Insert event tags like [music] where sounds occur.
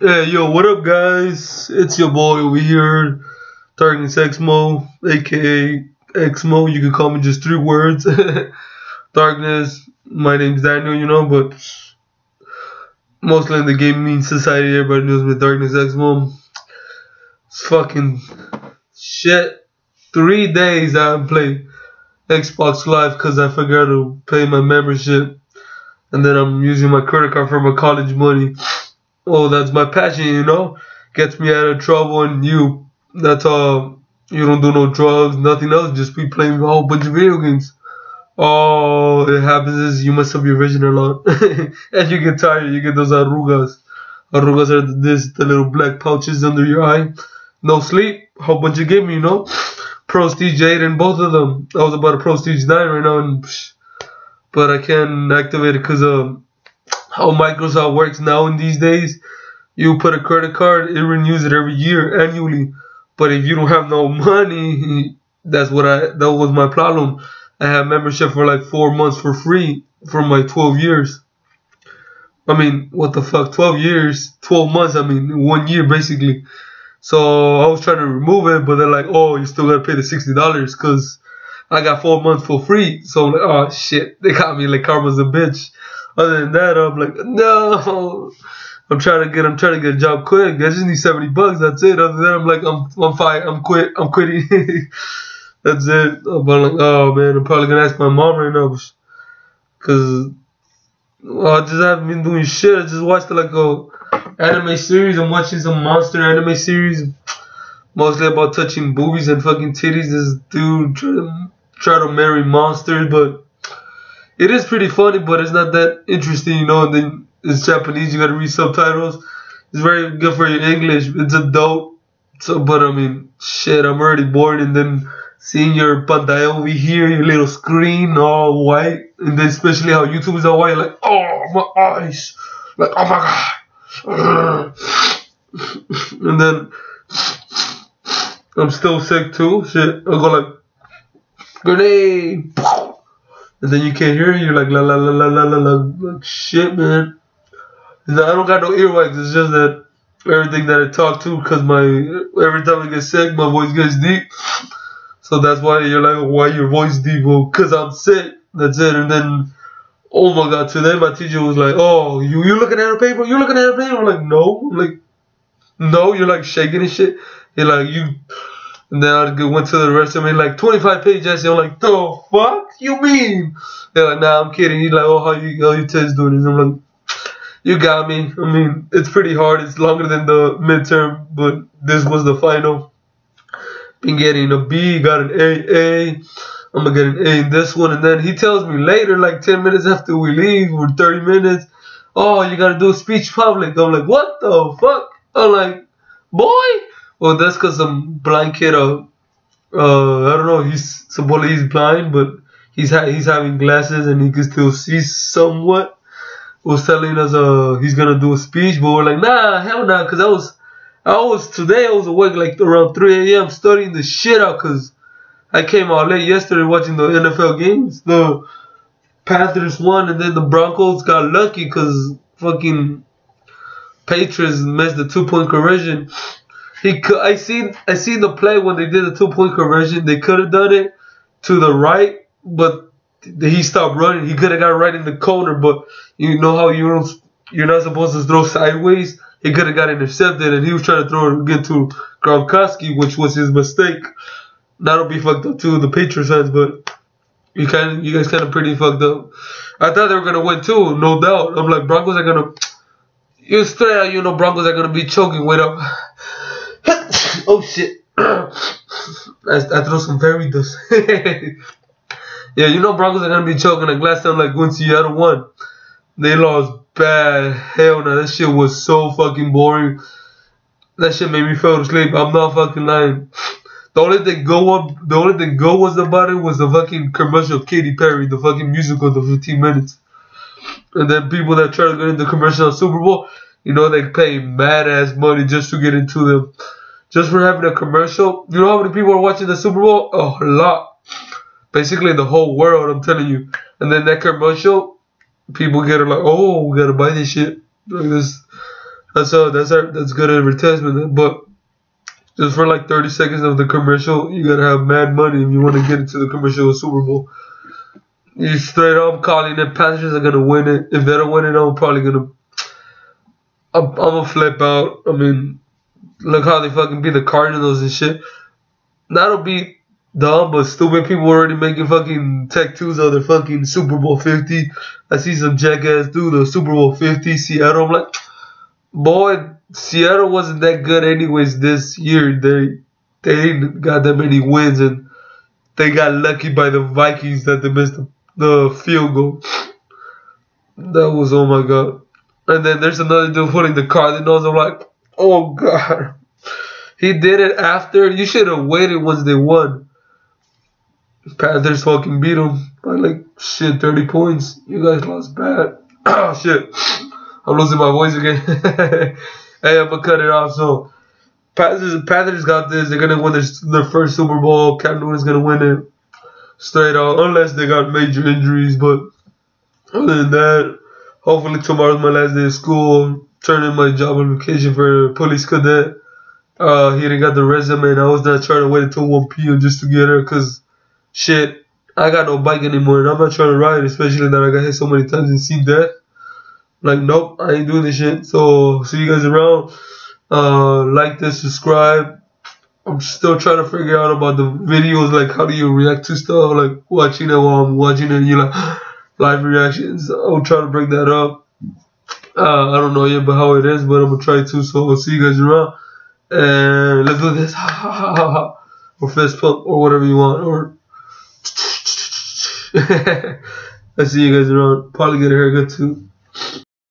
Hey, yo, what up, guys? It's your boy over here, Darkness Xmo, aka Xmo. You can call me just three words. [laughs] Darkness, my name's Daniel, you know, but mostly in the gaming society, everybody knows me, Darkness Xmo. It's fucking shit. Three days I haven't played Xbox Live because I forgot to pay my membership. And then I'm using my credit card for my college money oh, that's my passion, you know, gets me out of trouble. And you, that's all. You don't do no drugs, nothing else. Just be playing a whole bunch of video games. All it happens is you mess up your vision a lot, [laughs] and you get tired. You get those arrugas. Arrugas are this the little black pouches under your eye. No sleep, whole bunch of gaming, you know. Prestige 8 and both of them. I was about a Prestige 9 right now, and but I can't activate it because um how Microsoft works now in these days. You put a credit card, it renews it every year annually. But if you don't have no money, [laughs] that's what I that was my problem. I had membership for like four months for free for my 12 years. I mean, what the fuck, 12 years, 12 months, I mean, one year basically. So I was trying to remove it, but they're like, oh, you still gotta pay the $60 because I got four months for free. So I'm like, oh shit, [laughs] they got me like karma's a bitch. Other than that, I'm like, no. I'm trying to get, I'm trying to get a job quick. I just need 70 bucks. That's it. Other than that, I'm like, I'm, I'm fine. I'm quit. I'm quitting. [laughs] that's it. I'm like, oh man, I'm probably gonna ask my mom right now, cause well, I just haven't been doing shit. I just watched like a anime series. I'm watching some monster anime series, mostly about touching boobies and fucking titties. This dude try to, try to marry monsters, but it is pretty funny, but it's not that interesting, you know. And then it's Japanese, you gotta read subtitles. It's very good for your English. It's adult, so but I mean, shit, I'm already bored, and then seeing your pantalla over here, your little screen all white, and then especially how YouTube is all white, like oh my eyes, like oh my god, [laughs] and then I'm still sick too. Shit, I go like grenade and then you can't hear it. You're like la la la la la la la. Like, shit, man. Like, I don't got no earwax. It's just that everything that I talk to, cause my every time I get sick, my voice gets deep. So that's why you're like, why your voice deep? Well, cause I'm sick. That's it. And then, oh my god. Today my teacher was like, oh, you you looking at a paper? You looking at a paper? I'm like, no. I'm like, no. You're like shaking and shit. You're like you. And then I went to the and like 25 pages. I'm like, the fuck you mean? They're like, nah, I'm kidding. He's like, oh, how you, how your test doing? And I'm like, you got me. I mean, it's pretty hard. It's longer than the midterm, but this was the final. Been getting a B, got an A, A. I'm gonna get an A in this one. And then he tells me later, like 10 minutes after we leave, or 30 minutes, oh, you gotta do speech public. I'm like, what the fuck? I'm like, boy, well, that's because some blind kid, uh, uh, I don't know, he's supposedly he's blind, but he's ha- he's having glasses and he can still see somewhat. Was telling us uh he's gonna do a speech, but we're like, nah, hell nah, cause I was, I was today I was awake like around 3 a.m. studying the shit out, cause I came out late yesterday watching the NFL games. The Panthers won, and then the Broncos got lucky, cause fucking Patriots missed the two point conversion he could. I seen. I seen the play when they did the two point conversion. They could have done it to the right, but he stopped running. He could have got right in the corner, but you know how you don't. You're not supposed to throw sideways. He could have got intercepted, and he was trying to throw it again to Gronkowski, which was his mistake. That'll be fucked up too, the Patriots fans, but you kind you guys kind of pretty fucked up. I thought they were gonna win too, no doubt. I'm like Broncos are gonna. You straight out, you know Broncos are gonna be choking. Wait up. [laughs] oh shit. [clears throat] I, I throw some dust. [laughs] yeah, you know Broncos are gonna be choking like glass time like when Seattle won. They lost bad. Hell no, that shit was so fucking boring. That shit made me fall asleep. I'm not fucking lying. The only thing go up, the only thing go was about it was the fucking commercial of Katy Perry, the fucking musical, the 15 minutes. And then people that try to get into commercial Super Bowl, you know, they pay mad ass money just to get into them just for having a commercial. You know how many people are watching the Super Bowl? Oh, a lot. Basically, the whole world, I'm telling you. And then that commercial, people get it like, oh, we gotta buy this shit. Like this That's uh that's our, that's good advertisement. But just for like 30 seconds of the commercial, you gotta have mad money if you want to get into the commercial of Super Bowl. You straight up calling it Panthers are gonna win it. If they don't win it, I'm probably gonna I'm, I'm gonna flip out. I mean, look how they fucking beat the Cardinals and shit. That'll be dumb, but stupid people already making fucking tech twos of their fucking Super Bowl 50. I see some jackass do the Super Bowl 50 Seattle. I'm like, boy, Seattle wasn't that good anyways this year. They they didn't got that many wins and they got lucky by the Vikings that they missed the, the field goal. That was oh my god. And then there's another dude putting the Cardinals. I'm like, oh god. He did it after. You should have waited once they won. Panthers fucking beat them by like shit 30 points. You guys lost bad. [clears throat] oh shit. I'm losing my voice again. [laughs] hey, I'm gonna cut it off. So Panthers, Panthers got this. They're gonna win their, their first Super Bowl. Cam Newton's gonna win it straight out, unless they got major injuries. But other than that, hopefully tomorrow's my last day of school. Turn in my job application for police cadet. Uh, he didn't got the resume, and I was not trying to wait until 1 p.m. just to get her, cause shit, I got no bike anymore, and I'm not trying to ride, especially that I got hit so many times and seen death. Like, nope, I ain't doing this shit. So, see you guys around. Uh, like this, subscribe. I'm still trying to figure out about the videos, like how do you react to stuff, like watching it while I'm watching it, you like [gasps] live reactions. I'll try to bring that up. Uh, I don't know yet, but how it is, but I'm gonna try to. So I'll see you guys around, and let's do this, [laughs] or fist pump, or whatever you want, or. [laughs] I see you guys around. Probably get a haircut too.